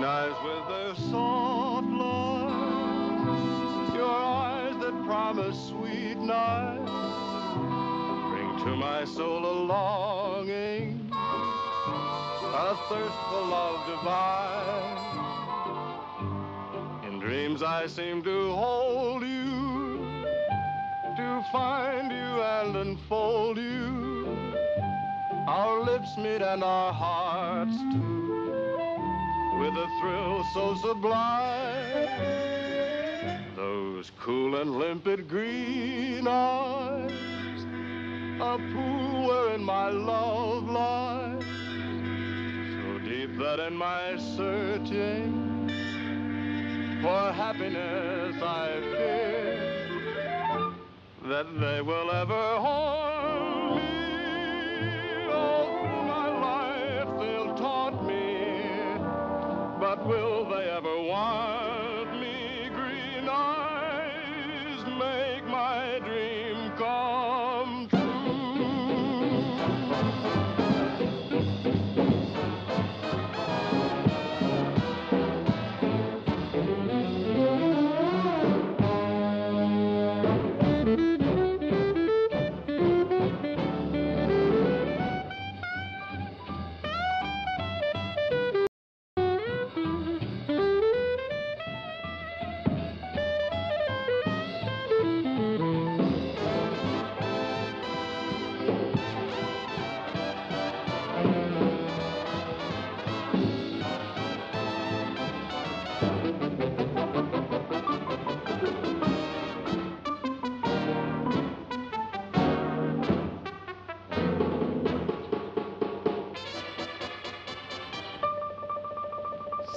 green eyes with their soft light, your eyes that promise sweet nights, bring to my soul a longing, a thirst for love divine. In dreams I seem to hold you, to find you and enfold you. Our lips meet and our hearts too, with a thrill so sublime. Those cool and limpid green eyes, a pool wherein my love lies, so deep that in my searching for happiness I fear that they will ever harm they ever want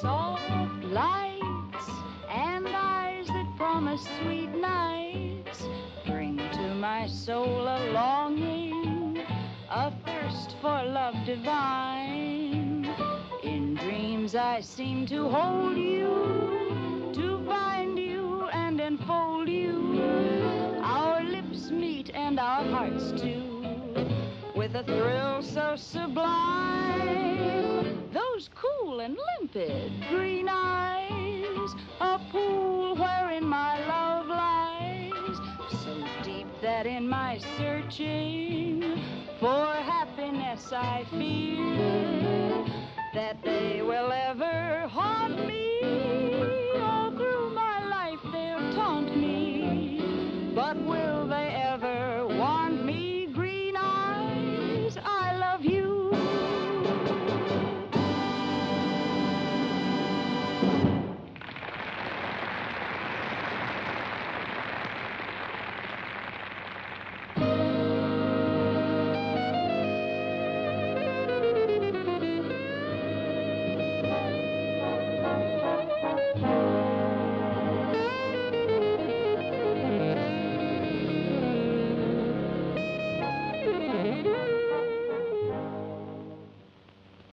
Soft lights and eyes that promise sweet nights bring to my soul a longing, a thirst for love divine. In dreams I seem to hold you, to find you and enfold you. Our lips meet and our hearts too, with a thrill so sublime. Those cool and limpid green eyes, a pool wherein my love lies, so deep that in my searching for happiness I fear that they will ever haunt me.